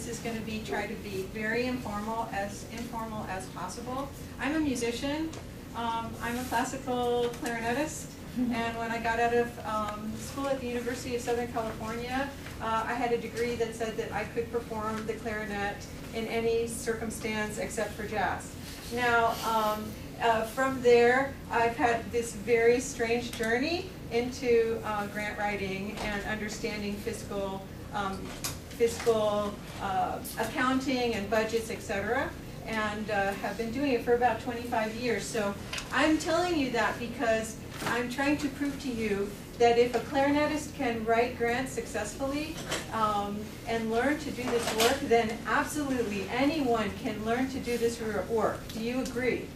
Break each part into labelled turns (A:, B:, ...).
A: this is going to be, try to be very informal, as informal as possible. I'm a musician. Um, I'm a classical clarinetist. And when I got out of um, school at the University of Southern California, uh, I had a degree that said that I could perform the clarinet in any circumstance except for jazz. Now, um, uh, from there, I've had this very strange journey into uh, grant writing and understanding fiscal, um, fiscal uh, accounting and budgets, et cetera, and uh, have been doing it for about 25 years. So I'm telling you that because I'm trying to prove to you that if a clarinetist can write grants successfully um, and learn to do this work, then absolutely anyone can learn to do this work. Do you agree?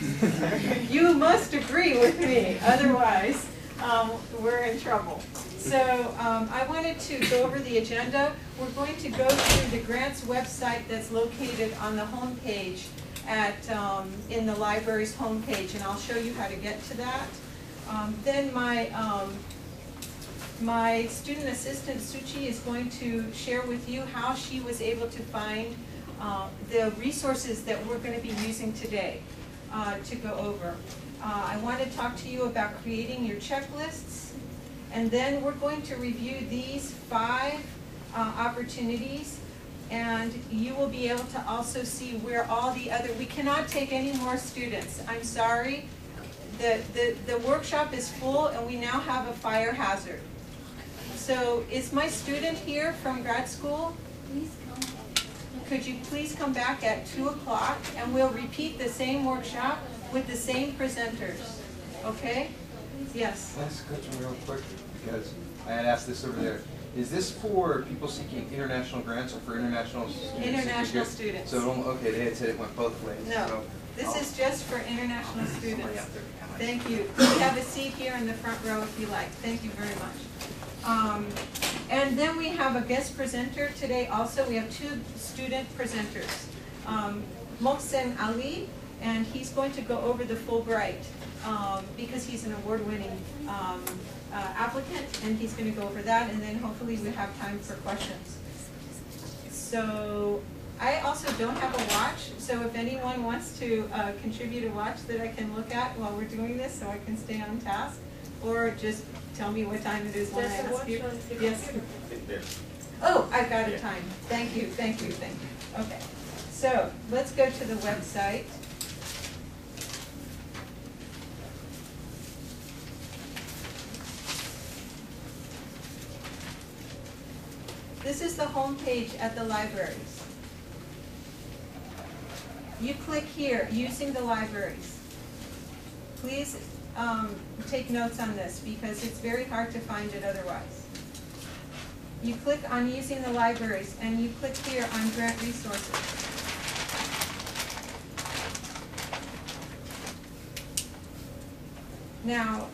A: you must agree with me, otherwise um, we're in trouble. So um, I wanted to go over the agenda. We're going to go to the grants website that's located on the home page at, um, in the library's homepage, and I'll show you how to get to that. Um, then my, um, my student assistant, Suchi, is going to share with you how she was able to find uh, the resources that we're going to be using today uh, to go over. Uh, I want to talk to you about creating your checklists, and then we're going to review these five uh, opportunities, and you will be able to also see where all the other, we cannot take any more students. I'm sorry, the, the, the workshop is full and we now have a fire hazard. So is my student here from grad school?
B: Please come.
A: Could you please come back at 2 o'clock and we'll repeat the same workshop with the same presenters, okay? Yes.
C: Can I ask a question real quick? Because I had asked this over there. Is this for people seeking international grants or for international students?
A: International students.
C: So, okay, they had said it went both ways.
A: No,
C: so-
A: this is just for international students. Thank you. You have a seat here in the front row if you like. Thank you very much. Um, and then we have a guest presenter today also. We have two student presenters. Um, Mohsen Ali, and he's going to go over the Fulbright um, because he's an award-winning um, uh, applicant, and he's going to go over that, and then hopefully we have time for questions. So I also don't have a watch, so if anyone wants to uh, contribute a watch that I can look at while we're doing this, so I can stay on task, or just tell me what time it is when I ask
B: watch
A: you.
B: on
A: Yes. Oh, I've got a time. Thank you, thank you, thank you. Okay, so let's go to the website. This is the home page at the libraries. You click here, using the libraries. Please um, take notes on this because it's very hard to find it otherwise. You click on using the libraries and you click here on grant resources. Now,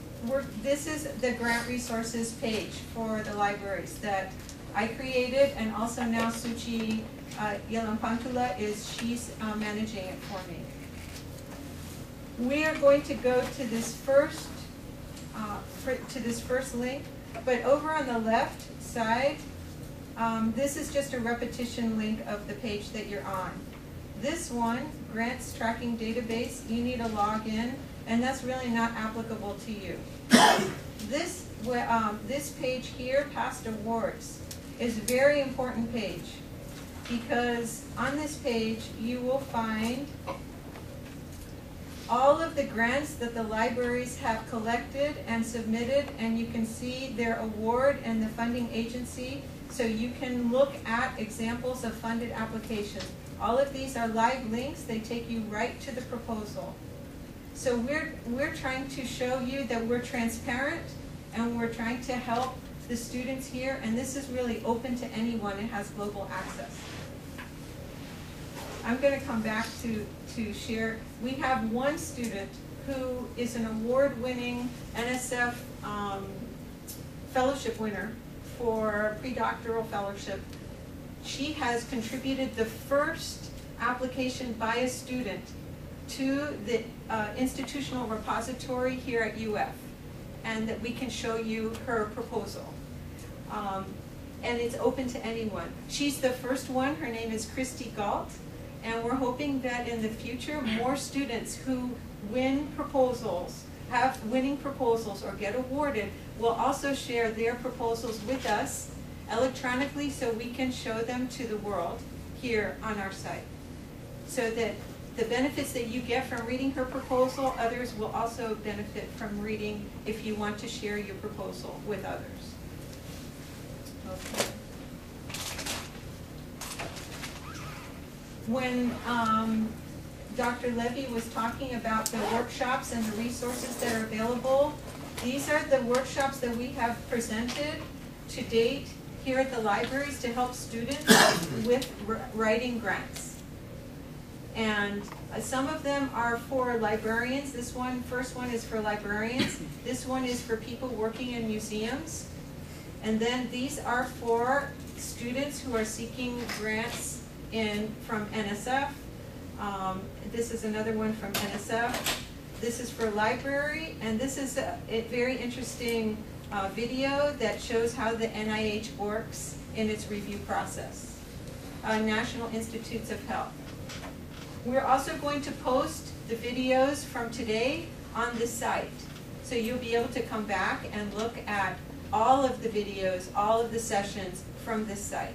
A: this is the grant resources page for the libraries that I created and also now Suchi uh, is, she's uh, managing it for me. We are going to go to this first, uh, to this first link, but over on the left side, um, this is just a repetition link of the page that you're on. This one, grants tracking database, you need a login, and that's really not applicable to you. This, um, this page here, past awards, is a very important page because on this page, you will find all of the grants that the libraries have collected and submitted, and you can see their award and the funding agency. So you can look at examples of funded applications. All of these are live links, they take you right to the proposal. So we're, we're trying to show you that we're transparent and we're trying to help the students here, and this is really open to anyone, it has global access. I'm gonna come back to, to share, we have one student who is an award-winning NSF um, fellowship winner for pre-doctoral fellowship. She has contributed the first application by a student to the uh, institutional repository here at UF, and that we can show you her proposal. Um, and it's open to anyone. She's the first one, her name is Christy Galt, and we're hoping that in the future, more students who win proposals, have winning proposals or get awarded, will also share their proposals with us electronically so we can show them to the world here on our site. So that the benefits that you get from reading her proposal, others will also benefit from reading if you want to share your proposal with others. When um, Dr. Levy was talking about the workshops and the resources that are available, these are the workshops that we have presented to date here at the libraries to help students with writing grants. And uh, some of them are for librarians. This one, first one is for librarians. This one is for people working in museums. And then these are for students who are seeking grants in from NSF. Um, this is another one from NSF. This is for library, and this is a, a very interesting uh, video that shows how the NIH works in its review process. Uh, National Institutes of Health. We're also going to post the videos from today on the site. So you'll be able to come back and look at all of the videos, all of the sessions from this site.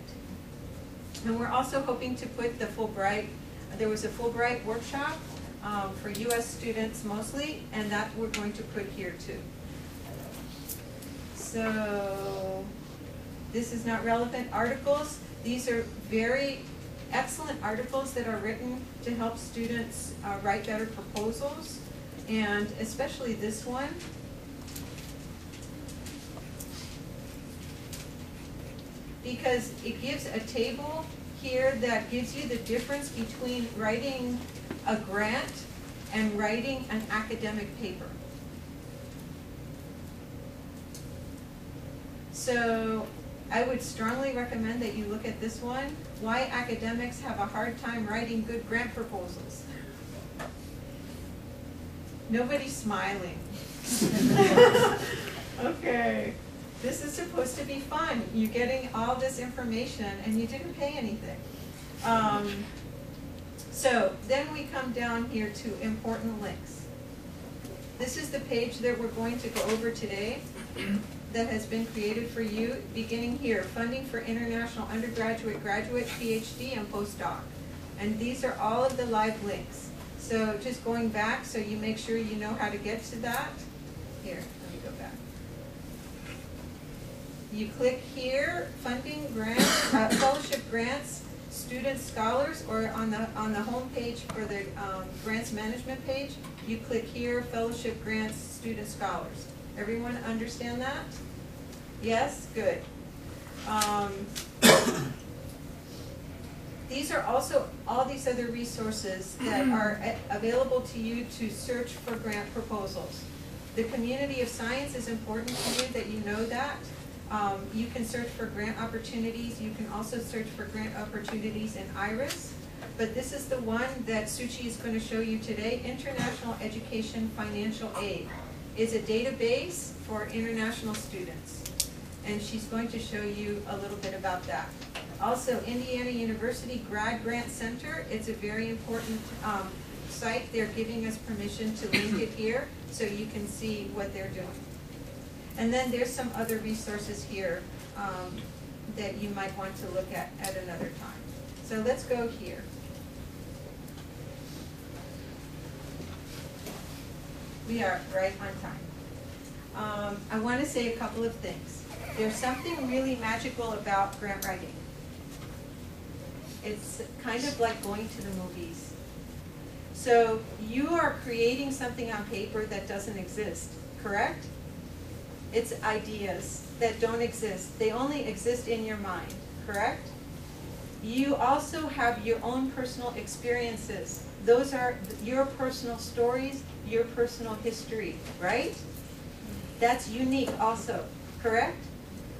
A: And we're also hoping to put the Fulbright, there was a Fulbright workshop um, for U.S. students mostly, and that we're going to put here too. So this is not relevant articles. These are very excellent articles that are written to help students uh, write better proposals, and especially this one. Because it gives a table here that gives you the difference between writing a grant and writing an academic paper. So I would strongly recommend that you look at this one, Why Academics Have a Hard Time Writing Good Grant Proposals. Nobody's smiling. okay. This is supposed to be fun. You're getting all this information and you didn't pay anything. Um, so then we come down here to important links. This is the page that we're going to go over today that has been created for you, beginning here, funding for international undergraduate, graduate, PhD, and postdoc. And these are all of the live links. So just going back so you make sure you know how to get to that. Here, let me go back. You click here, funding grants, uh, fellowship grants, students, scholars, or on the on the home page for the um, grants management page, you click here, fellowship grants, students, scholars. Everyone understand that? Yes? Good. Um, these are also all these other resources that are available to you to search for grant proposals. The community of science is important to you that you know that. Um, you can search for grant opportunities. You can also search for grant opportunities in IRIS. But this is the one that Suchi is going to show you today, International Education Financial Aid is a database for international students. And she's going to show you a little bit about that. Also, Indiana University Grad Grant Center, it's a very important um, site. They're giving us permission to link it here so you can see what they're doing. And then there's some other resources here um, that you might want to look at at another time. So let's go here. We are right on time. Um, I want to say a couple of things. There's something really magical about grant writing. It's kind of like going to the movies. So you are creating something on paper that doesn't exist, correct? It's ideas that don't exist. They only exist in your mind, correct? You also have your own personal experiences. Those are your personal stories your personal history, right? That's unique also, correct?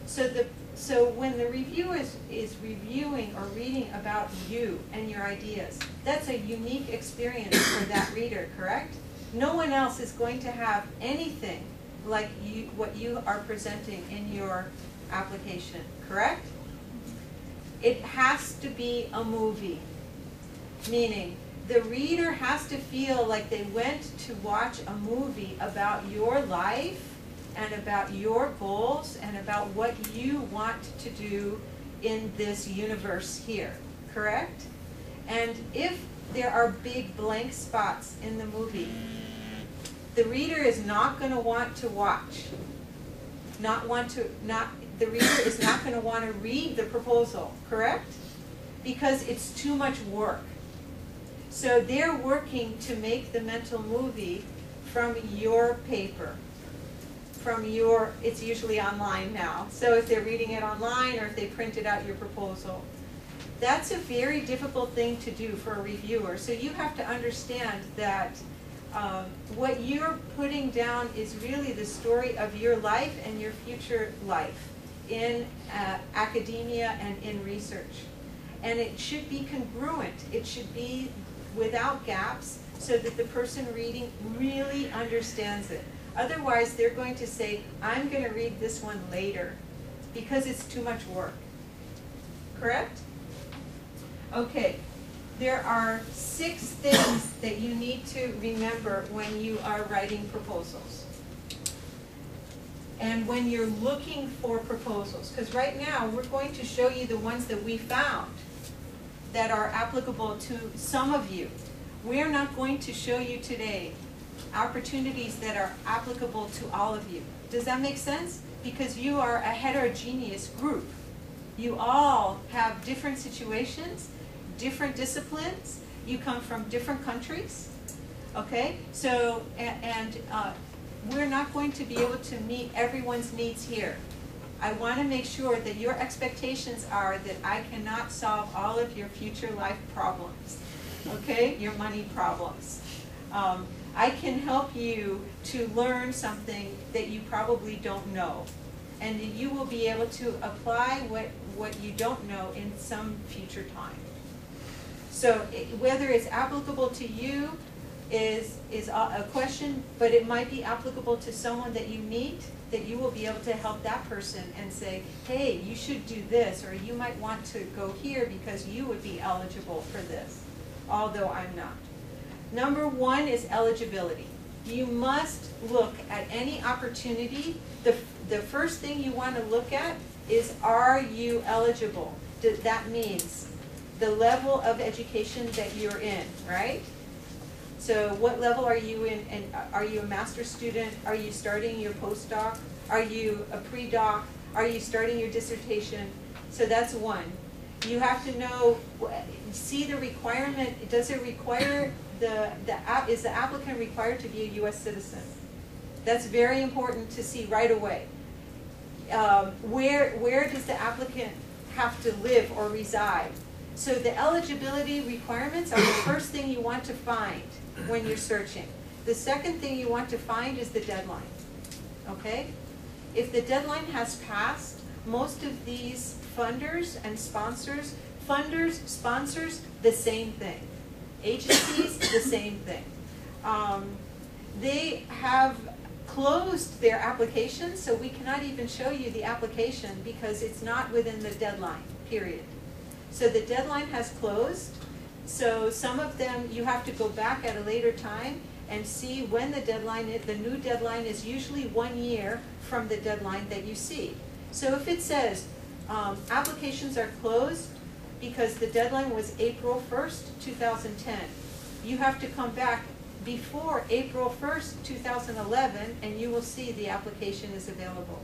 A: So the so when the reviewer is, is reviewing or reading about you and your ideas, that's a unique experience for that reader, correct? No one else is going to have anything like you, what you are presenting in your application, correct? it has to be a movie. Meaning, the reader has to feel like they went to watch a movie about your life and about your goals and about what you want to do in this universe here, correct? And if there are big blank spots in the movie, the reader is not going to want to watch. Not want to, not, the reader is not going to want to read the proposal, correct? Because it's too much work. So they're working to make the mental movie from your paper, from your, it's usually online now. So if they're reading it online or if they printed out your proposal. That's a very difficult thing to do for a reviewer. So you have to understand that um, what you're putting down is really the story of your life and your future life in uh, academia and in research. And it should be congruent. It should be without gaps so that the person reading really understands it. Otherwise, they're going to say, I'm going to read this one later because it's too much work. Correct? Okay, there are six things that you need to remember when you are writing proposals. And when you're looking for proposals, because right now we're going to show you the ones that we found that are applicable to some of you. We're not going to show you today opportunities that are applicable to all of you. Does that make sense? Because you are a heterogeneous group. You all have different situations, different disciplines. You come from different countries. Okay? So, and, uh, we're not going to be able to meet everyone's needs here. I want to make sure that your expectations are that I cannot solve all of your future life problems, okay? Your money problems. Um, I can help you to learn something that you probably don't know. And you will be able to apply what, what you don't know in some future time. So it, whether it's applicable to you is, is a, a question, but it might be applicable to someone that you meet that you will be able to help that person and say, hey, you should do this, or you might want to go here because you would be eligible for this, although I'm not. Number one is eligibility. You must look at any opportunity. The, the first thing you want to look at is are you eligible? That means the level of education that you're in, right? So what level are you in, and are you a master's student? Are you starting your postdoc? Are you a pre-doc? Are you starting your dissertation? So that's one. You have to know, see the requirement, does it require the, the is the applicant required to be a U.S. citizen? That's very important to see right away. Um, where, where does the applicant have to live or reside? So the eligibility requirements are the first thing you want to find when you're searching. The second thing you want to find is the deadline, okay? If the deadline has passed, most of these funders and sponsors, funders, sponsors, the same thing. Agencies, the same thing. Um, they have closed their application, so we cannot even show you the application because it's not within the deadline, period. So the deadline has closed, so some of them, you have to go back at a later time and see when the deadline is. The new deadline is usually one year from the deadline that you see. So if it says um, applications are closed because the deadline was April 1st, 2010, you have to come back before April 1st, 2011, and you will see the application is available.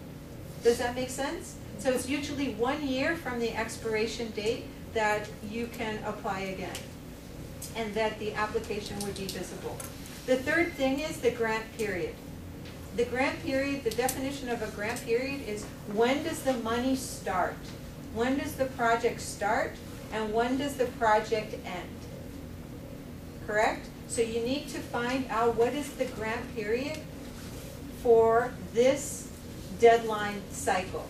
A: Does that make sense? So it's usually one year from the expiration date that you can apply again and that the application would be visible. The third thing is the grant period. The grant period, the definition of a grant period is when does the money start? When does the project start and when does the project end? Correct? So you need to find out what is the grant period for this deadline cycle.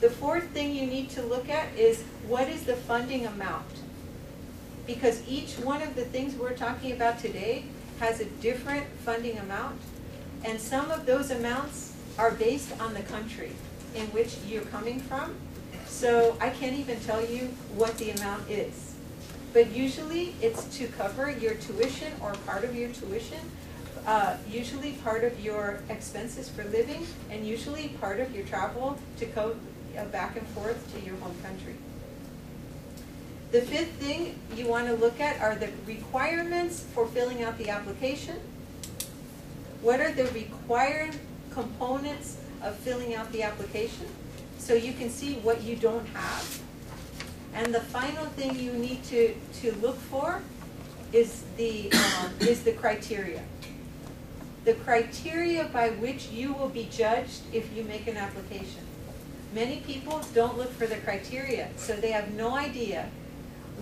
A: The fourth thing you need to look at is what is the funding amount? Because each one of the things we're talking about today has a different funding amount, and some of those amounts are based on the country in which you're coming from. So I can't even tell you what the amount is. But usually it's to cover your tuition or part of your tuition, uh, usually part of your expenses for living, and usually part of your travel to go back and forth to your home country. The fifth thing you want to look at are the requirements for filling out the application. What are the required components of filling out the application? So you can see what you don't have. And the final thing you need to, to look for is the, um, is the criteria. The criteria by which you will be judged if you make an application. Many people don't look for the criteria, so they have no idea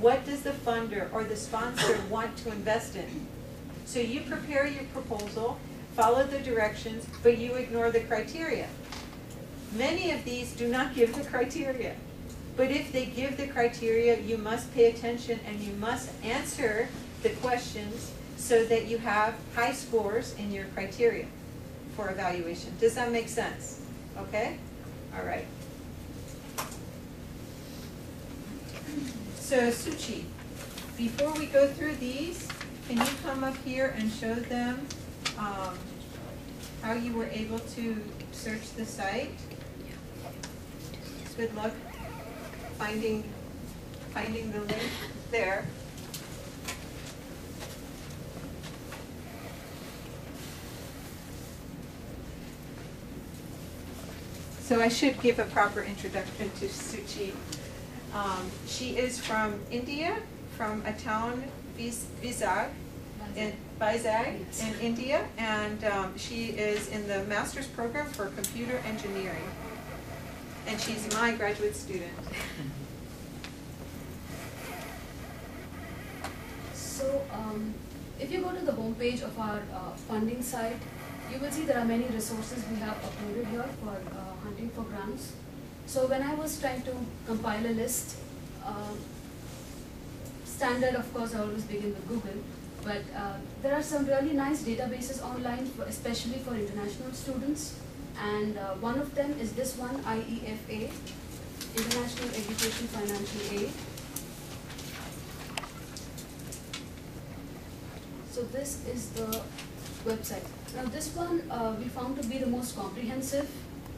A: what does the funder or the sponsor want to invest in. So you prepare your proposal, follow the directions, but you ignore the criteria. Many of these do not give the criteria. But if they give the criteria, you must pay attention and you must answer the questions so that you have high scores in your criteria for evaluation. Does that make sense? Okay? All right. So Suchi, before we go through these, can you come up here and show them um, how you were able to search the site? Good luck finding, finding the link there. So I should give a proper introduction to Suchi. Um, she is from India, from a town, Vizag, in Vizag, in India, and um, she is in the master's program for computer engineering. And she's my graduate student.
B: So, um, if you go to the homepage of our uh, funding site, you will see there are many resources we have uploaded here for uh, hunting for grants. So when I was trying to compile a list, uh, standard of course I always begin with Google, but uh, there are some really nice databases online, for, especially for international students. And uh, one of them is this one, IEFA, International Education Financial Aid. So this is the website. Now this one uh, we found to be the most comprehensive.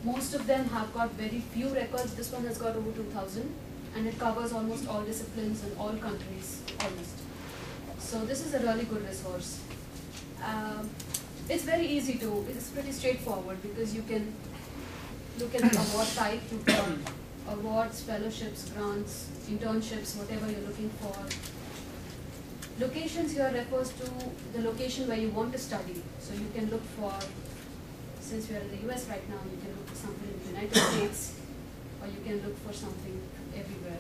B: Most of them have got very few records. This one has got over 2,000 and it covers almost all disciplines in all countries, almost. So this is a really good resource. Um, it's very easy to, it's pretty straightforward because you can look at award type, you've awards, fellowships, grants, internships, whatever you're looking for. Locations here refers to the location where you want to study. So you can look for, since we are in the US right now, you can look for something in the United States, or you can look for something everywhere.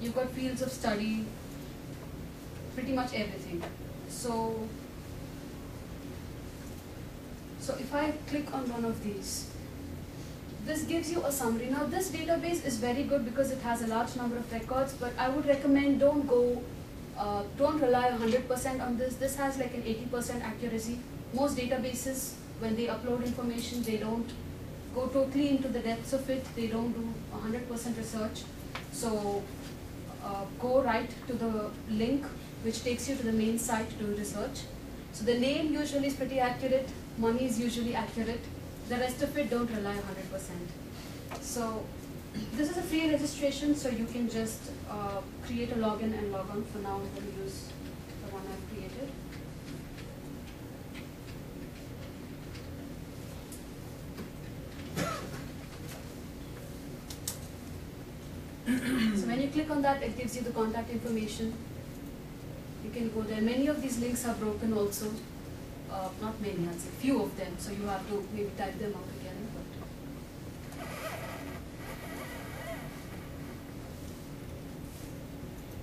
B: You've got fields of study, pretty much everything. So, so if I click on one of these, this gives you a summary. Now this database is very good because it has a large number of records, but I would recommend don't go, uh, don't rely 100% on this. This has like an 80% accuracy. Most databases, when they upload information, they don't go totally into the depths of it. They don't do 100% research. So uh, go right to the link which takes you to the main site to do research. So the name usually is pretty accurate, money is usually accurate. The rest of it don't rely 100%. So this is a free registration, so you can just uh, create a login and log on. For now, I'm going to use the one I've created. so when you click on that, it gives you the contact information. You can go there. Many of these links are broken also. Uh, not many, I'd say few of them. So you have to maybe type them out again. But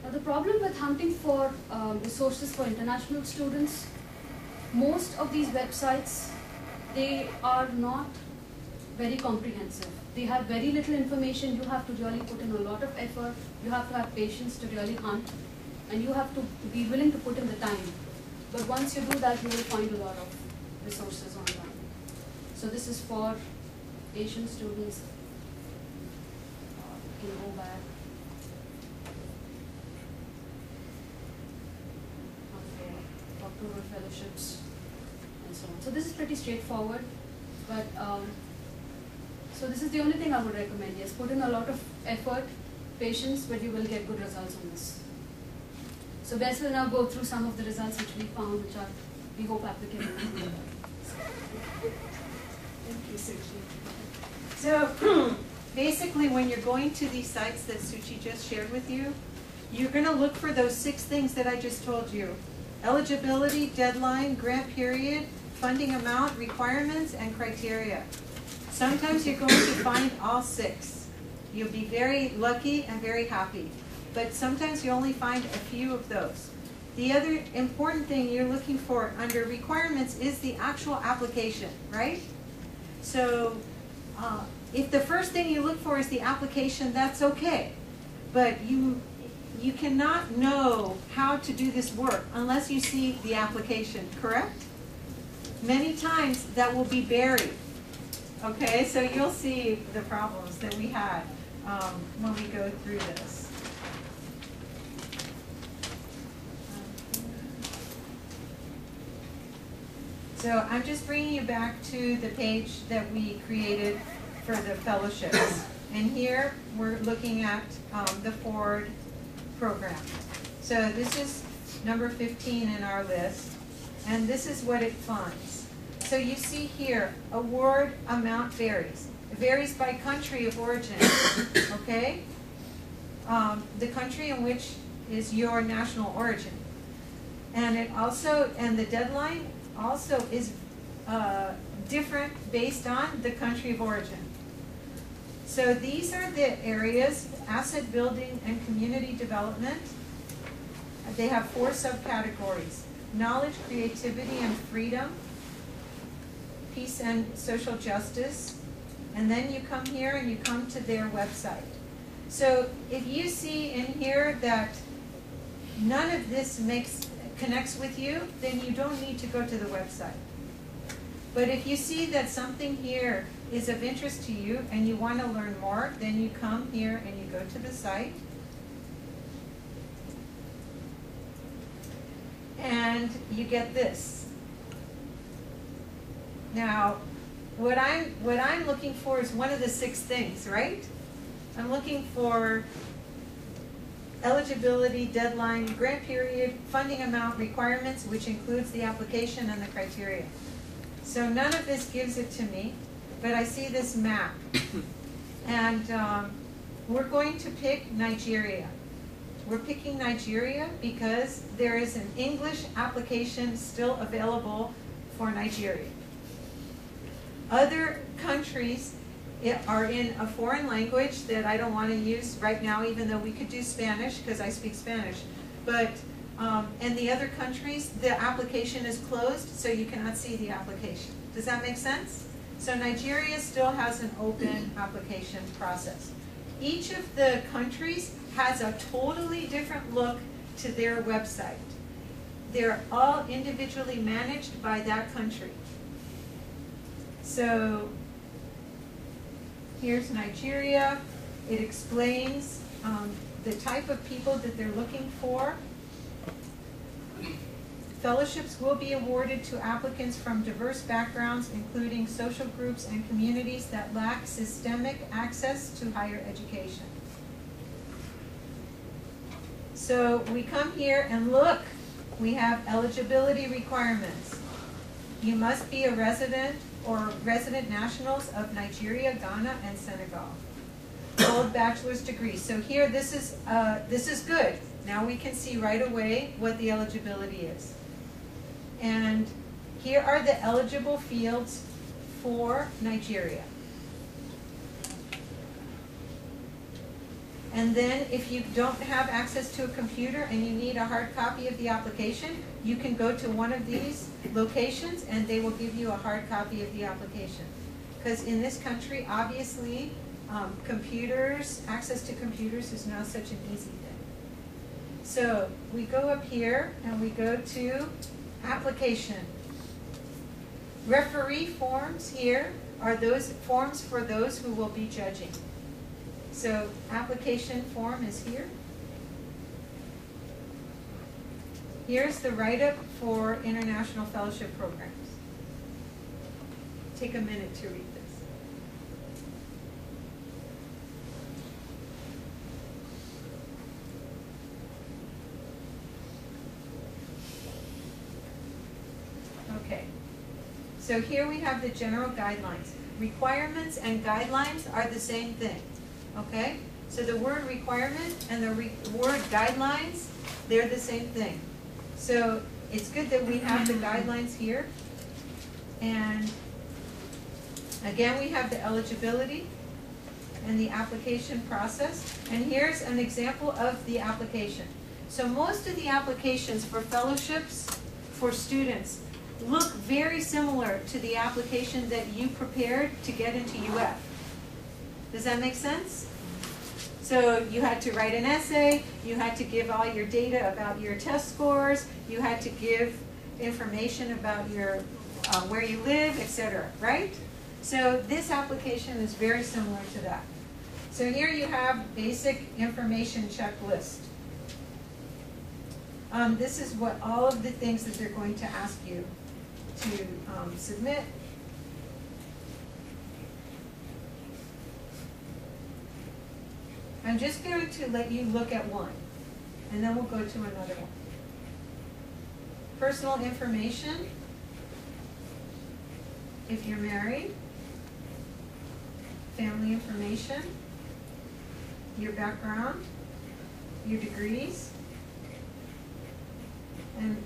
B: now the problem with hunting for um, resources for international students, most of these websites, they are not very comprehensive. They have very little information. You have to really put in a lot of effort. You have to have patience to really hunt. And you have to be willing to put in the time. But once you do that, you will find a lot of resources online. So this is for Asian students. Uh, can go back. Okay, fellowships and so on. So this is pretty straightforward, but um, so this is the only thing I would recommend. Yes, put in a lot of effort, patience, but you will get good results on this. So Bess will now go through some of the results which we found, which are we hope applicable.
A: Thank you, Suchi. So basically, when you're going to these sites that Suchi just shared with you, you're going to look for those six things that I just told you. Eligibility, deadline, grant period, funding amount, requirements, and criteria. Sometimes you're going to find all six. You'll be very lucky and very happy. But sometimes you only find a few of those. The other important thing you're looking for under requirements is the actual application, right? So uh, if the first thing you look for is the application, that's okay. But you, you cannot know how to do this work unless you see the application, correct? Many times that will be buried. Okay, so you'll see the problems that we had um, when we go through this. So I'm just bringing you back to the page that we created for the fellowships. And here we're looking at um, the Ford program. So this is number 15 in our list, and this is what it funds. So you see here, award amount varies. It varies by country of origin, okay? Um, the country in which is your national origin. And it also, and the deadline also is uh, different based on the country of origin. So these are the areas, asset building and community development. They have four subcategories. Knowledge, creativity, and freedom. Peace and social justice. And then you come here and you come to their website. So if you see in here that none of this makes connects with you, then you don't need to go to the website. But if you see that something here is of interest to you and you want to learn more, then you come here and you go to the site. And you get this. Now, what I'm, what I'm looking for is one of the six things, right? I'm looking for eligibility, deadline, grant period, funding amount, requirements, which includes the application and the criteria. So none of this gives it to me, but I see this map. And um, we're going to pick Nigeria. We're picking Nigeria because there is an English application still available for Nigeria. Other countries are in a foreign language that I don't want to use right now, even though we could do Spanish because I speak Spanish. But um, in the other countries, the application is closed, so you cannot see the application. Does that make sense? So Nigeria still has an open application process. Each of the countries has a totally different look to their website. They're all individually managed by that country. So here's Nigeria. It explains um, the type of people that they're looking for. Fellowships will be awarded to applicants from diverse backgrounds, including social groups and communities that lack systemic access to higher education. So we come here and look, we have eligibility requirements. You must be a resident or resident nationals of Nigeria, Ghana, and Senegal. Hold bachelor's degree. So here, this is, uh, this is good. Now we can see right away what the eligibility is. And here are the eligible fields for Nigeria. And then if you don't have access to a computer and you need a hard copy of the application, you can go to one of these locations and they will give you a hard copy of the application. Because in this country, obviously, um, computers, access to computers is not such an easy thing. So we go up here and we go to application. Referee forms here are those forms for those who will be judging. So application form is here. Here's the write-up for international fellowship programs. Take a minute to read this. Okay. So here we have the general guidelines. Requirements and guidelines are the same thing, okay? So the word requirement and the re- word guidelines, they're the same thing. So it's good that we have the guidelines here. And again, we have the eligibility and the application process. And here's an example of the application. So most of the applications for fellowships for students look very similar to the application that you prepared to get into UF. Does that make sense? So you had to write an essay, you had to give all your data about your test scores, you had to give information about your, uh, where you live, et cetera, right? So this application is very similar to that. So here you have basic information checklist. Um, this is what, all of the things that they're going to ask you to, um, submit. I'm just going to let you look at one, and then we'll go to another one. Personal information. If you're married. Family information. Your background. Your degrees. And,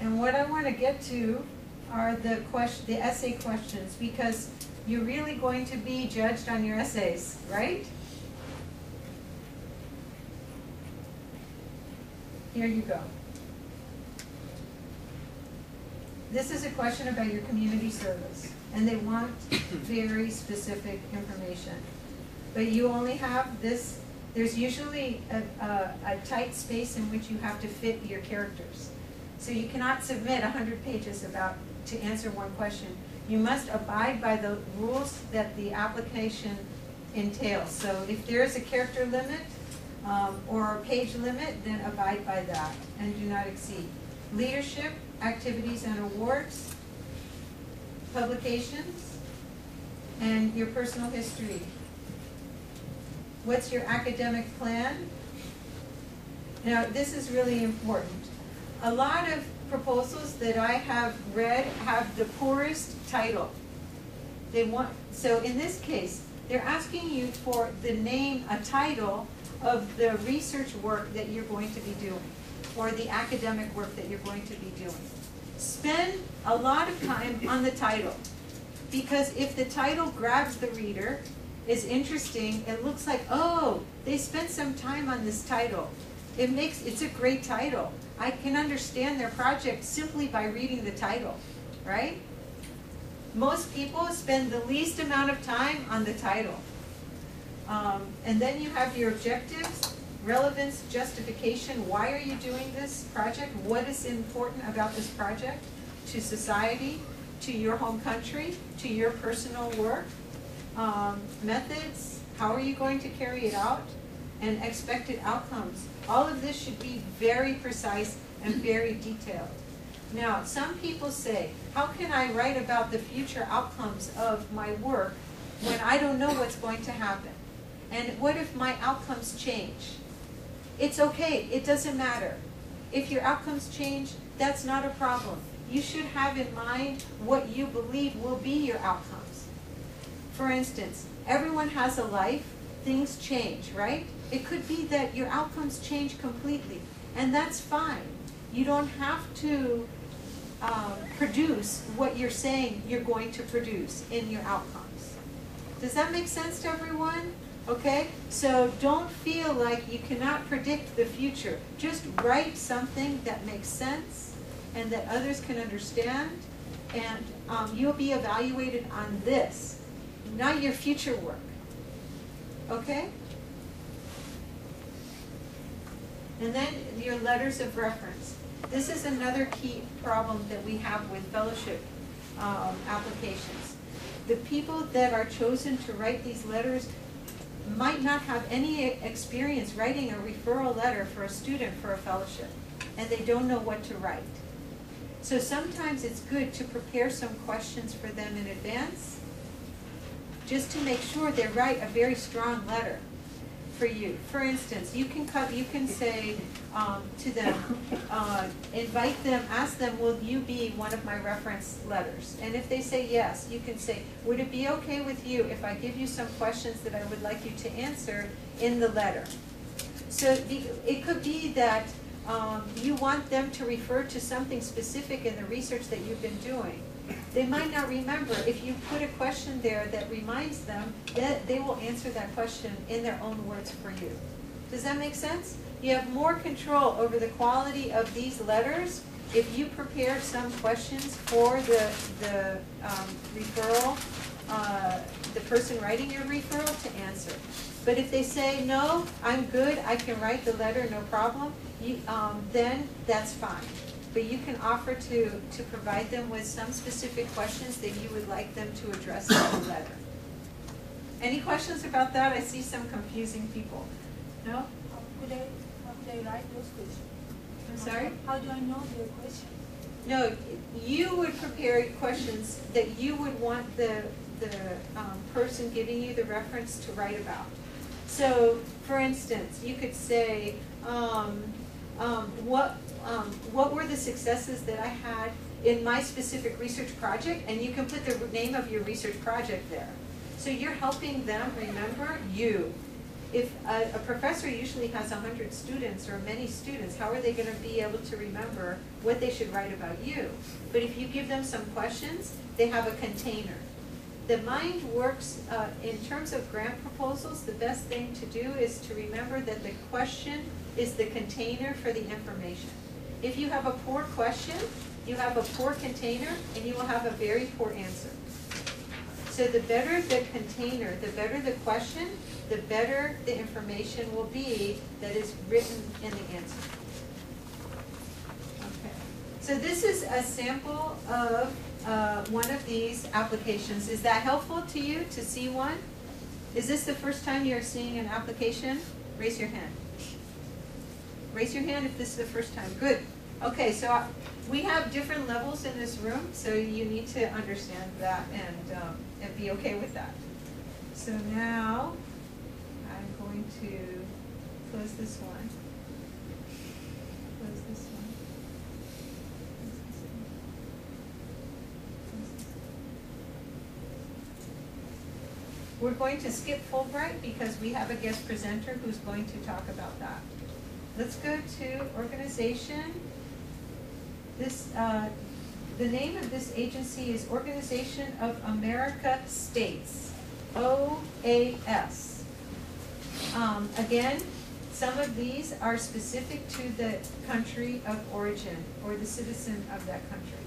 A: and what I want to get to are the question, the essay questions, because you're really going to be judged on your essays, right? Here you go. This is a question about your community service, and they want very specific information. But you only have this, there's usually a, a, a tight space in which you have to fit your characters. So you cannot submit hundred pages about, to answer one question. You must abide by the rules that the application entails. So if there is a character limit, um, or a page limit, then abide by that and do not exceed. Leadership, activities and awards, publications, and your personal history. What's your academic plan? Now, this is really important. A lot of proposals that I have read have the poorest title. They want, so in this case, they're asking you for the name, a title of the research work that you're going to be doing, or the academic work that you're going to be doing. Spend a lot of time on the title, because if the title grabs the reader, is interesting, it looks like, oh, they spent some time on this title. It makes, it's a great title. I can understand their project simply by reading the title, right? Most people spend the least amount of time on the title. Um, and then you have your objectives, relevance, justification. Why are you doing this project? What is important about this project to society, to your home country, to your personal work? Um, methods, how are you going to carry it out? And expected outcomes. All of this should be very precise and very detailed. Now, some people say, how can I write about the future outcomes of my work when I don't know what's going to happen? And what if my outcomes change? It's okay, it doesn't matter. If your outcomes change, that's not a problem. You should have in mind what you believe will be your outcomes. For instance, everyone has a life, things change, right? It could be that your outcomes change completely, and that's fine. You don't have to um, produce what you're saying you're going to produce in your outcomes. Does that make sense to everyone? Okay, so don't feel like you cannot predict the future. Just write something that makes sense and that others can understand, and um, you'll be evaluated on this, not your future work. Okay? And then your letters of reference. This is another key problem that we have with fellowship um, applications. The people that are chosen to write these letters might not have any experience writing a referral letter for a student for a fellowship, and they don't know what to write. So sometimes it's good to prepare some questions for them in advance, just to make sure they write a very strong letter for you. For instance, you can cut, you can say, um, to them, uh, invite them, ask them, will you be one of my reference letters? And if they say yes, you can say, would it be okay with you if I give you some questions that I would like you to answer in the letter? So it could be that, um, you want them to refer to something specific in the research that you've been doing. They might not remember, if you put a question there that reminds them, that they will answer that question in their own words for you. Does that make sense? You have more control over the quality of these letters if you prepare some questions for the, the um, referral, uh, the person writing your referral to answer. But if they say, no, I'm good, I can write the letter, no problem, you, um, then that's fine. But you can offer to, to provide them with some specific questions that you would like them to address in the letter. Any questions about that? I see some confusing people. No?
D: How could I, how could I write those questions?
A: I'm sorry?
D: How do I know their questions?
A: No, you would prepare questions that you would want the, the um, person giving you the reference to write about. So, for instance, you could say, um, um, what, um, what were the successes that I had in my specific research project? And you can put the name of your research project there. So you're helping them remember you. If a, a professor usually has a hundred students or many students, how are they gonna be able to remember what they should write about you? But if you give them some questions, they have a container. The mind works, uh, in terms of grant proposals, the best thing to do is to remember that the question is the container for the information. If you have a poor question, you have a poor container, and you will have a very poor answer. So the better the container, the better the question, the better the information will be that is written in the answer. Okay. So this is a sample of uh, one of these applications. Is that helpful to you to see one? Is this the first time you're seeing an application? Raise your hand. Raise your hand if this is the first time. Good. Okay, so we have different levels in this room, so you need to understand that and, um, and be okay with that. So now, I'm going to close this one. Close. Close this one. Close this one. We're going to skip Fulbright because we have a guest presenter who's going to talk about that. Let's go to organization. This, uh, the name of this agency is Organization of America States, OAS. Um, again, some of these are specific to the country of origin or the citizen of that country.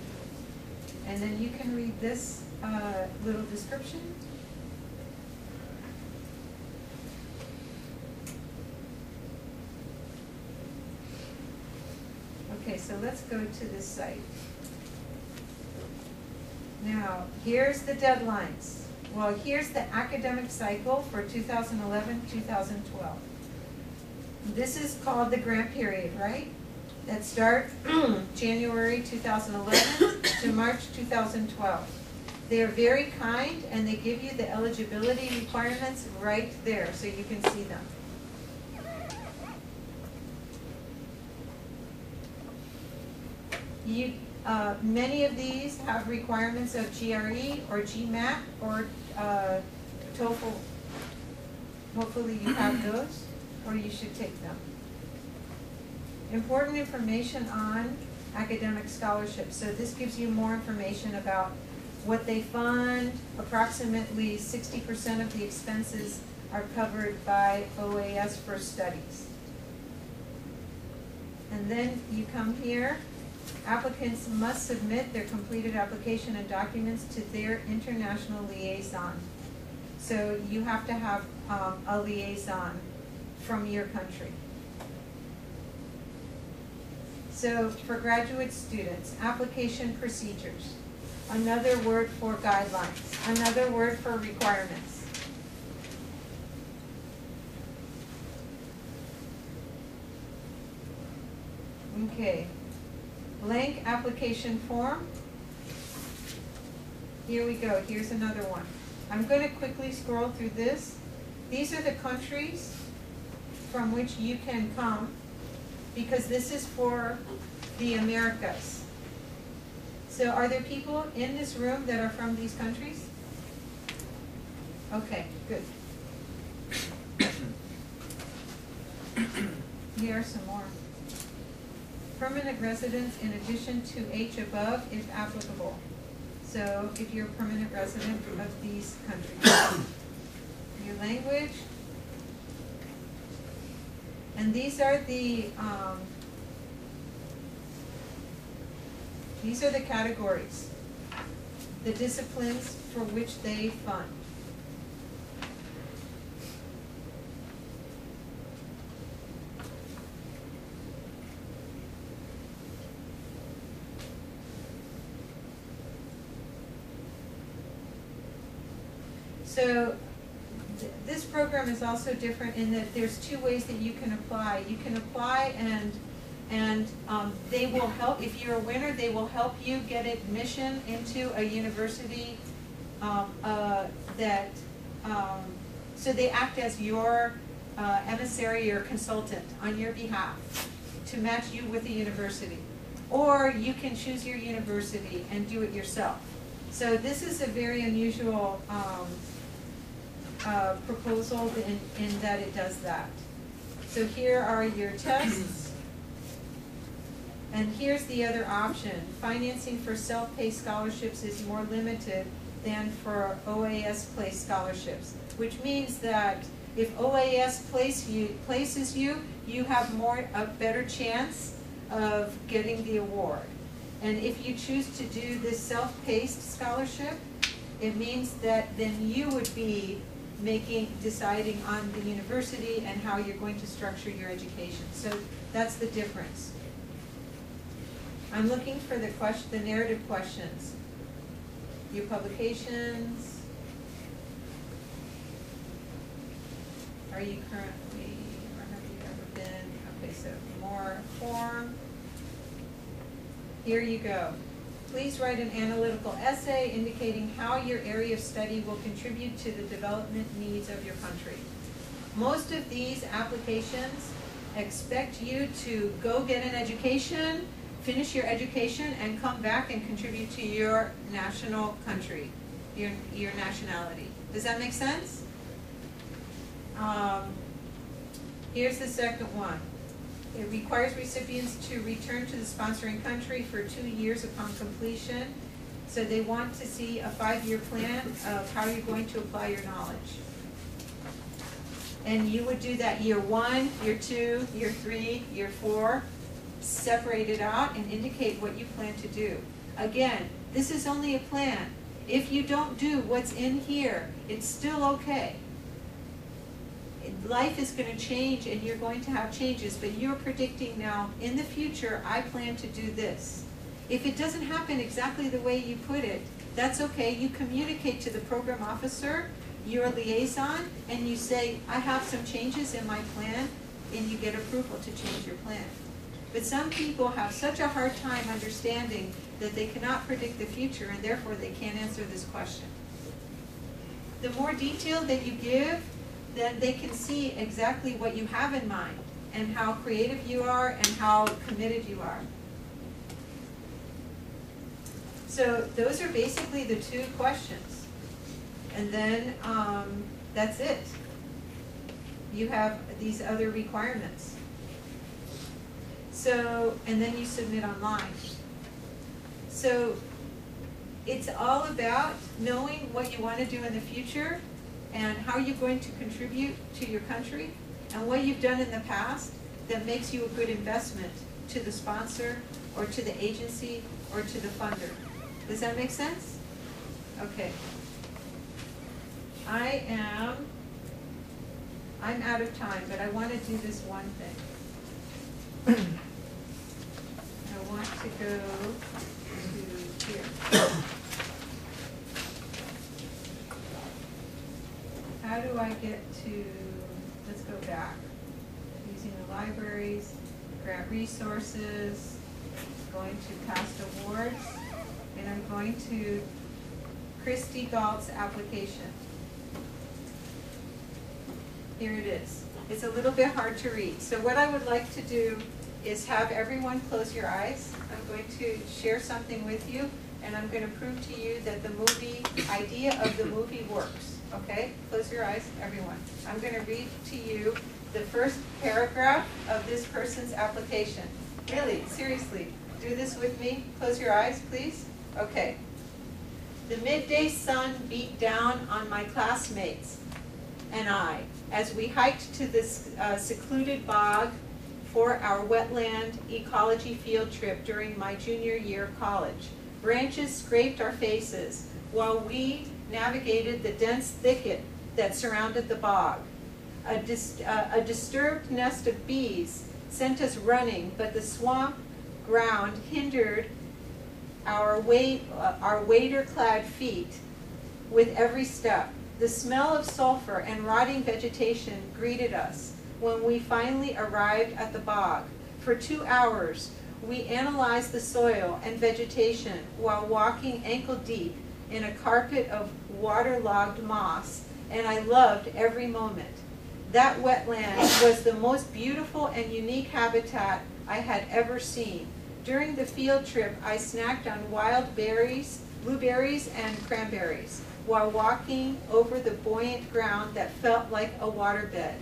A: And then you can read this uh, little description. Okay, so let's go to this site. Now, here's the deadlines. Well, here's the academic cycle for 2011, 2012. This is called the grant period, right? That starts January 2011 to March 2012. They are very kind and they give you the eligibility requirements right there so you can see them. You, uh, many of these have requirements of GRE or GMAT or uh, TOEFL. Hopefully you have those, or you should take them. Important information on academic scholarships. So this gives you more information about what they fund. Approximately sixty percent of the expenses are covered by OAS for studies. And then you come here, applicants must submit their completed application and documents to their international liaison. So you have to have um, a liaison from your country. So for graduate students, application procedures. another word for guidelines, another word for requirements. Okay, blank application form. Here we go, here's another one. I'm gonna quickly scroll through this. These are the countries from which you can come, because this is for the Americas. So are there people in this room that are from these countries? Okay, good. Here are some more. Permanent residence in addition to H above if applicable. So if you're a permanent resident of these countries. Your language. And these are the, um, these are the categories, the disciplines for which they fund. So th- is also different in that there's two ways that you can apply. You can apply and, and um, they will help, if you're a winner, they will help you get admission into a university um, uh, that, um, so they act as your uh, emissary or consultant on your behalf to match you with a university. Or you can choose your university and do it yourself. So this is a very unusual um, uh, proposal in, in that it does that. So here are your tests. And here's the other option. Financing for self-placed scholarships is more limited than for OAS placed scholarships, which means that if OAS place you, places you, you have more, a better chance of getting the award. And if you choose to do this self-placed scholarship, it means that then you would be making, deciding on the university and how you're going to structure your education. So that's the difference. I'm looking for the question, the narrative questions. Your publications. Are you currently, or have you ever been, okay, so more form. Here you go. Please write an analytical essay indicating how your area of study will contribute to the development needs of your country. Most of these applications expect you to go get an education, finish your education, and come back and contribute to your national country, your, your nationality. Does that make sense? Um, here's the second one. It requires recipients to return to the sponsoring country for two years upon completion. So they want to see a five-year plan of how you're going to apply your knowledge. And you would do that year one, year two, year three, year four, separate it out and indicate what you plan to do. Again, this is only a plan. If you don't do what's in here, it's still okay life is going to change and you're going to have changes, but you're predicting now, in the future, I plan to do this. If it doesn't happen exactly the way you put it, that's okay. You communicate to the program officer, your liaison, and you say, I have some changes in my plan, and you get approval to change your plan. But some people have such a hard time understanding that they cannot predict the future, and therefore they can't answer this question. The more detail that you give, then they can see exactly what you have in mind and how creative you are and how committed you are. So those are basically the two questions. And then um, that's it. You have these other requirements. So, and then you submit online. So it's all about knowing what you want to do in the future and how are you're going to contribute to your country and what you've done in the past that makes you a good investment to the sponsor or to the agency or to the funder. Does that make sense? Okay. I am, I'm out of time, but I want to do this one thing. I want to go to here. How do I get to, let's go back. Using the libraries, grant resources, going to past awards, and I'm going to Christy Galt's application. Here it is. It's a little bit hard to read. So what I would like to do is have everyone close your eyes. I'm going to share something with you, and I'm going to prove to you that the movie, idea of the movie works, okay? Close your eyes, everyone. I'm going to read to you the first paragraph of this person's application. Really, seriously, do this with me. Close your eyes, please. Okay. The midday sun beat down on my classmates and I as we hiked to this uh, secluded bog for our wetland ecology field trip during my junior year of college. Branches scraped our faces while we navigated the dense thicket that surrounded the bog. A, dis- uh, a disturbed nest of bees sent us running, but the swamp ground hindered our, wa- uh, our wader-clad feet with every step. The smell of sulfur and rotting vegetation greeted us when we finally arrived at the bog. For two hours, we analyzed the soil and vegetation while walking ankle deep in a carpet of waterlogged moss, and I loved every moment. That wetland was the most beautiful and unique habitat I had ever seen. During the field trip, I snacked on wild berries, blueberries, and cranberries while walking over the buoyant ground that felt like a waterbed.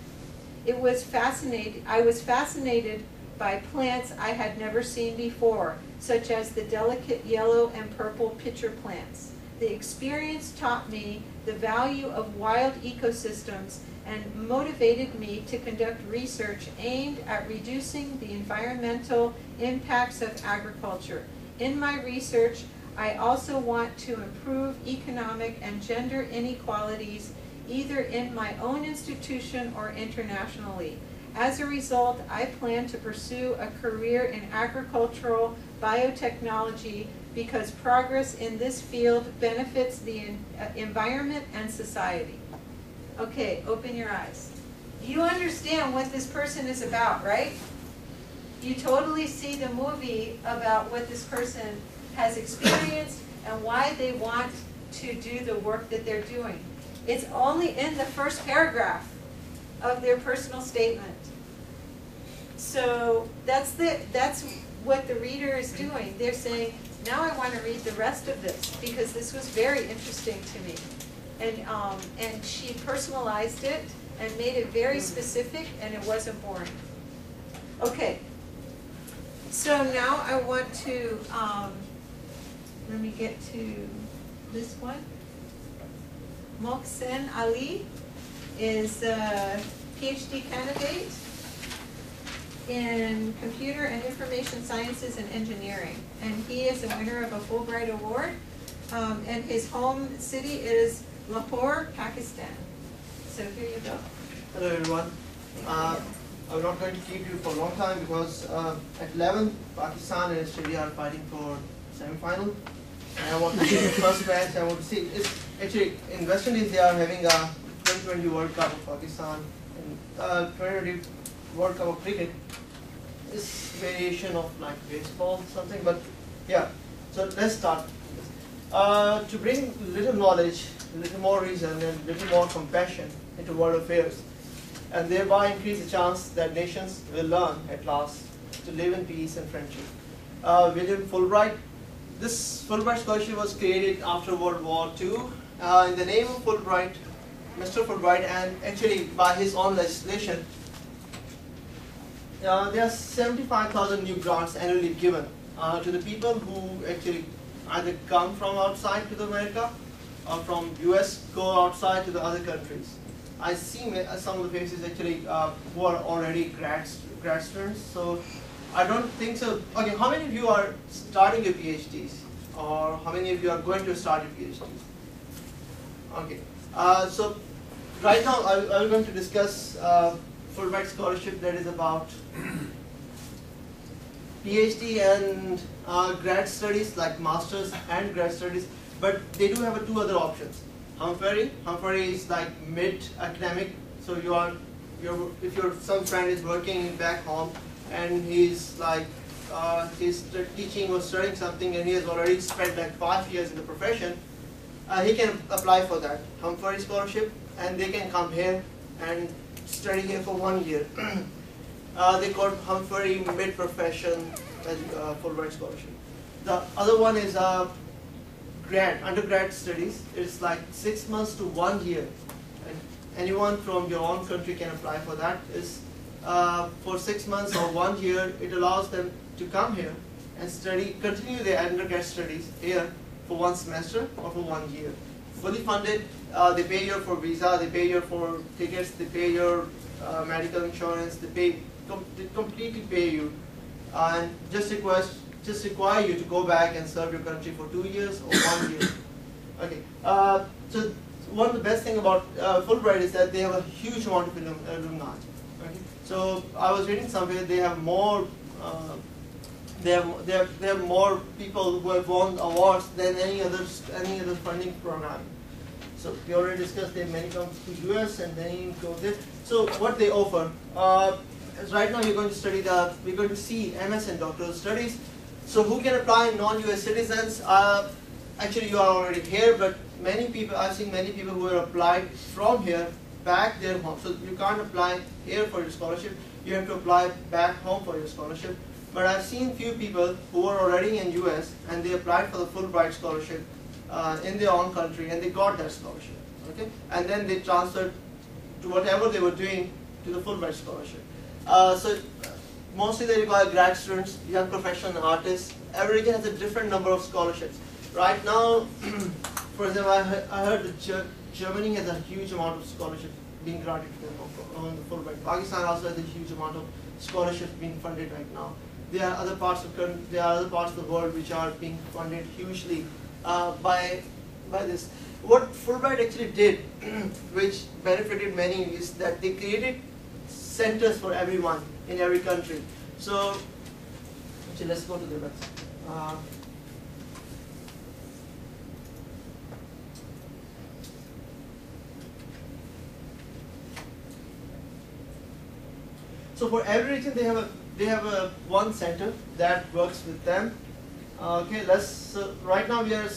A: It was fascinating. I was fascinated by plants I had never seen before, such as the delicate yellow and purple pitcher plants. The experience taught me the value of wild ecosystems and motivated me to conduct research aimed at reducing the environmental impacts of agriculture. In my research, I also want to improve economic and gender inequalities either in my own institution or internationally. As a result, I plan to pursue a career in agricultural biotechnology because progress in this field benefits the uh, environment and society. Okay, open your eyes. You understand what this person is about, right? You totally see the movie about what this person has experienced and why they want to do the work that they're doing. It's only in the first paragraph of their personal statement. So that's the that's what the reader is doing. They're saying, now I want to read the rest of this because this was very interesting to me. And um, and she personalized it and made it very specific and it wasn't boring. Okay. So now I want to um, let me get to this one. Mohsen Ali is a PhD candidate in computer and information sciences and engineering. And he is a winner of a Fulbright Award. Um, and his home city is Lahore, Pakistan. So here you go.
E: Hello everyone. Uh, I'm not going to keep you for a long time because uh, at 11, Pakistan and Australia are fighting for semi-final. And I want to see the first match. I want to see. It's actually in West Indies they are having a 2020 World Cup of Pakistan and uh, 2020 World Cup of cricket. This variation of like baseball something, but yeah. So let's start. Uh, to bring little knowledge, little more reason, and little more compassion into world affairs, and thereby increase the chance that nations will learn at last to live in peace and friendship. Uh, William Fulbright. This Fulbright scholarship was created after World War II uh, in the name of Fulbright, Mr. Fulbright, and actually by his own legislation, uh, there are 75,000 new grants annually given uh, to the people who actually either come from outside to the America or from US go outside to the other countries. I see uh, some of the faces actually uh, who are already grad, grad students, so I don't think so. Okay, how many of you are starting your PhDs? Or how many of you are going to start your PhDs? Okay, uh, so right now I, I'm going to discuss uh, Fulbright scholarship that is about PhD and uh, grad studies like masters and grad studies, but they do have uh, two other options. Humphrey. Humphrey is like mid academic, so you are, you're, if your some friend is working back home and he's like, uh, he's teaching or studying something and he has already spent like five years in the profession, uh, he can apply for that Humphrey scholarship and they can come here and study here for one year. uh, they call Humphrey mid-profession uh, Fulbright scholarship. The other one is uh, grad, undergrad studies. It's like six months to one year. And anyone from your own country can apply for that. Is uh, for six months or one year, it allows them to come here and study, continue their undergrad studies here for one semester or for one year. Fully funded, uh, they pay you for visa, they pay you for tickets, they pay your uh, medical insurance, they pay, com- they completely pay you, and just request, just require you to go back and serve your country for two years or one year. Okay, uh, so one of the best thing about uh, Fulbright is that they have a huge amount of alum- alumni. Okay, so I was reading somewhere they have more. Uh, they have, they, have, they have more people who have won awards than any other any other funding program. So we already discussed that many come to US and then go there. So what they offer, uh, right now you're going to study the, we're going to see MS and doctoral studies. So who can apply non-US citizens? Uh, actually you are already here, but many people, I've seen many people who have applied from here back their home. So you can't apply here for your scholarship, you have to apply back home for your scholarship. But I've seen few people who are already in US and they applied for the Fulbright scholarship uh, in their own country and they got that scholarship. Okay, and then they transferred to whatever they were doing to the Fulbright scholarship. Uh, so mostly they require grad students, young professional artists. Every region has a different number of scholarships. Right now, for example, I heard, I heard that Ger- Germany has a huge amount of scholarships being granted to them on the Fulbright. Pakistan also has a huge amount of scholarships being funded right now. There are other parts of there are other parts of the world which are being funded hugely by by this. What Fulbright actually did, which benefited many, is that they created centers for everyone in every country. So, actually, let's go to the website. Uh, so for every region, they have a they have a one center that works with them. Uh, okay, let's. So right now we are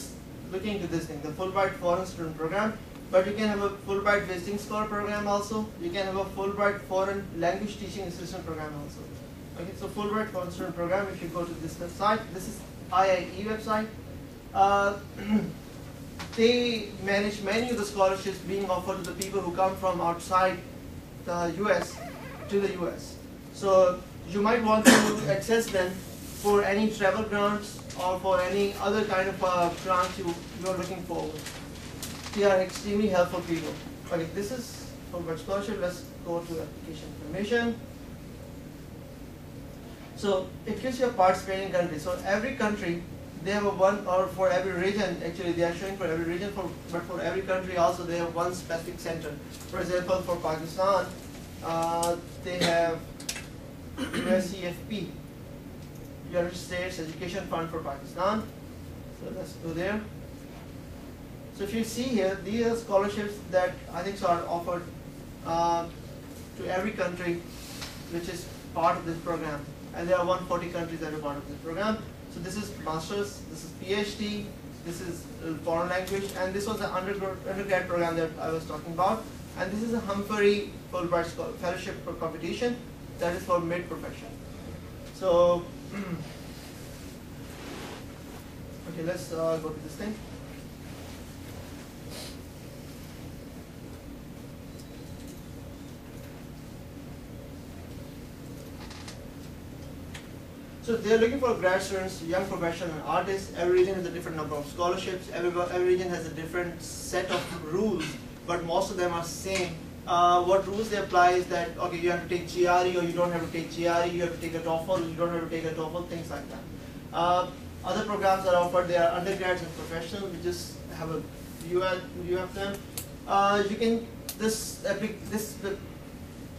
E: looking into this thing, the Fulbright Foreign Student Program. But you can have a Fulbright Visiting Scholar Program also. You can have a Fulbright Foreign Language Teaching Assistant Program also. Okay, so Fulbright Foreign Student Program. If you go to this website, this is IIE website. Uh, they manage many of the scholarships being offered to the people who come from outside the US to the US. So you might want to access them for any travel grants or for any other kind of uh, grants you, you are looking for. They are extremely helpful people. Okay, this is Fulbright Scholarship. Let's go to application information. So it gives you a participating country. So every country, they have a one, or for every region, actually they are showing for every region, for, but for every country also they have one specific center. For example, for Pakistan, uh, they have USEFP, United States Education Fund for Pakistan. So let's go there. So if you see here, these are scholarships that I think are offered uh, to every country which is part of this program. And there are 140 countries that are part of this program. So this is master's, this is PhD, this is uh, foreign language, and this was the undergrad, program that I was talking about. And this is a Humphrey Fulbright Fellowship for competition that is for mid-profession. So, okay, let's uh, go to this thing. So they're looking for grad students, young professional and artists. Every region has a different number of scholarships. Every, every region has a different set of rules, but most of them are same. Uh, what rules they apply is that okay, you have to take GRE or you don't have to take GRE. You have to take a TOEFL, you don't have to take a TOEFL, things like that. Uh, other programs are offered. They are undergrads and professional. We just have a few, few of them. Uh, you can this epic this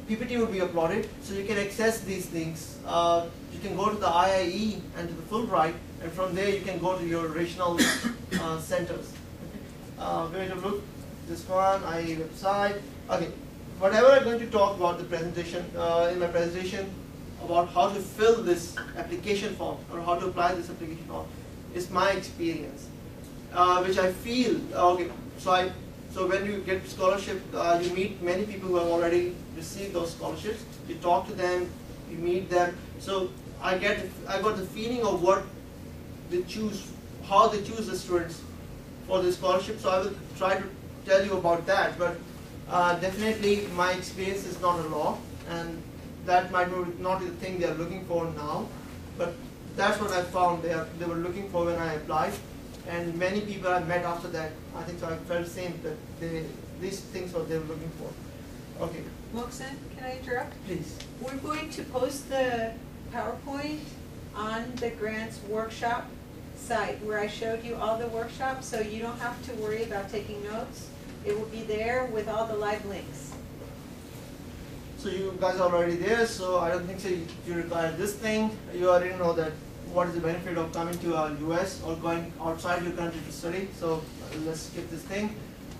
E: PPT would be uploaded, so you can access these things. Uh, you can go to the IIE and to the Fulbright, and from there you can go to your regional uh, centers. Okay. Uh, where to look? this one, IE website. Okay, whatever I'm going to talk about the presentation, uh, in my presentation, about how to fill this application form or how to apply this application form is my experience, uh, which I feel, okay, so I, so when you get scholarship, uh, you meet many people who have already received those scholarships, you talk to them, you meet them, so I get, I got the feeling of what they choose, how they choose the students for the scholarship, so I will try to tell you about that, but uh, definitely my experience is not a law, and that might be not be the thing they are looking for now, but that's what I found they, are, they were looking for when I applied, and many people I met after that, I think so I felt the same, that they, these things what they were looking for. Okay,
A: Mohsen, can I interrupt?
E: please.
A: We're going to post the PowerPoint on the grants workshop site where I showed you all the workshops, so you don't have to worry about taking notes. It will be there with all the live links.
E: So you guys are already there, so I don't think so you, require this thing. You already know that what is the benefit of coming to uh, US or going outside your country to study. So uh, let's skip this thing.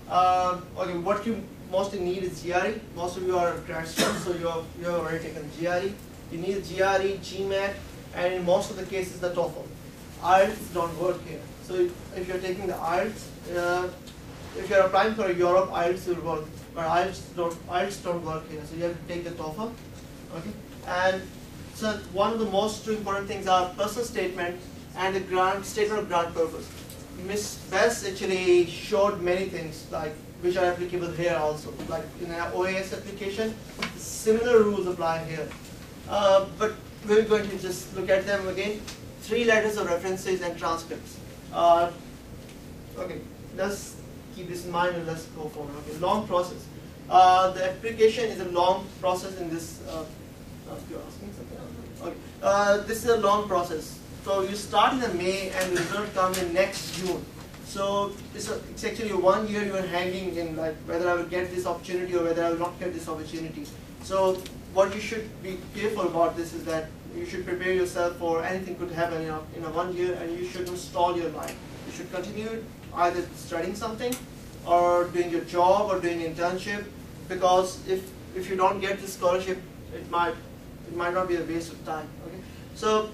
E: Um, okay, what you mostly need is GRE. Most of you are grad students, so you have, you have already taken GRE. You need GRE, GMAT, and in most of the cases the TOEFL. IELTS don't work here. So if, if you're taking the IELTS, uh, if you're applying for Europe, IELTS will work, but IELTS don't, IELTS don't work here. So you have to take the TOEFL, okay? And so one of the most important things are personal statement and the grant statement of grant purpose. Miss Bess actually showed many things like which are applicable here also. Like in an OAS application, similar rules apply here. Uh, but we're going to just look at them again. Three letters of references and transcripts. Uh, okay, let's keep this in mind and let's go forward. Okay, long process. Uh, the application is a long process in this. Uh, uh, you're asking something? Okay. Uh, this is a long process. So you start in May and the result comes in next June. So it's, a, it's actually one year you are hanging in like whether I will get this opportunity or whether I will not get this opportunity. So what you should be careful about this is that you should prepare yourself for anything could happen in a one year and you shouldn't stall your life. You should continue either studying something or doing your job or doing internship because if, if you don't get this scholarship, it might, it might not be a waste of time. Okay? So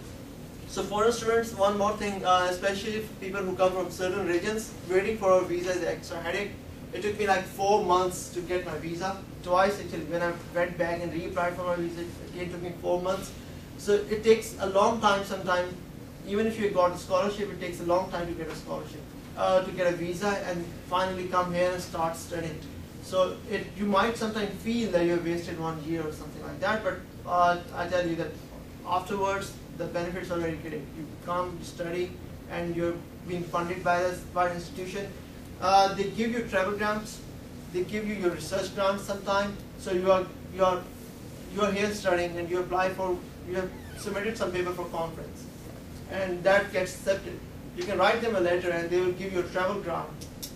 E: so foreign students, one more thing, uh, especially people who come from certain regions, waiting for a visa is an extra headache. It took me like four months to get my visa. Twice actually, when I went back and reapplied for my visa, it took me four months. So it takes a long time sometimes, even if you got a scholarship, it takes a long time to get a scholarship, uh, to get a visa and finally come here and start studying. So it, you might sometimes feel that you have wasted one year or something like that, but uh, I tell you that afterwards, the benefits are very great. You come, study, and you're being funded by the by institution. Uh, they give you travel grants, they give you your research grants sometimes. So you are you are you are here studying, and you apply for you have submitted some paper for conference, and that gets accepted. You can write them a letter, and they will give you a travel grant,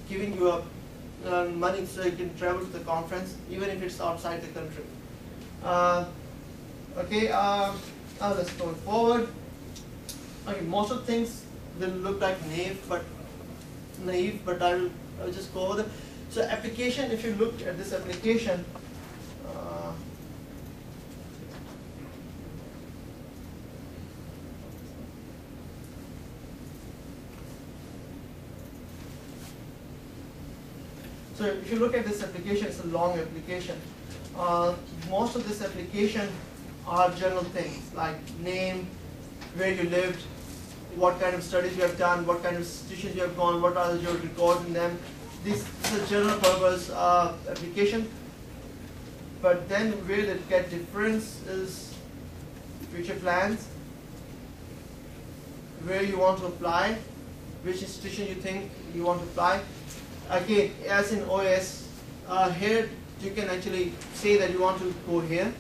E: giving you a uh, money so you can travel to the conference, even if it's outside the country. Uh, okay. Um, now let's go forward. Okay, most of things will look like naive, but naive, but I will, I will just go over them. So application, if you look at this application, so if you look at this application, it's a long application. Uh, most of this application are general things like name, where you lived, what kind of studies you have done, what kind of institutions you have gone, what are your records in them. This is a general purpose uh, application. But then where it get difference is future plans, where you want to apply, which institution you think you want to apply. Again, as in OS, uh, here you can actually say that you want to go here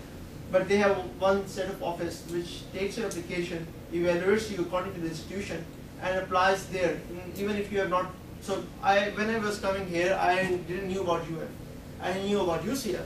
E: but they have one set of office which takes your application, evaluates you according to the institution, and applies there. Even if you have not, so I when I was coming here, I didn't knew about UF, I knew about UCF.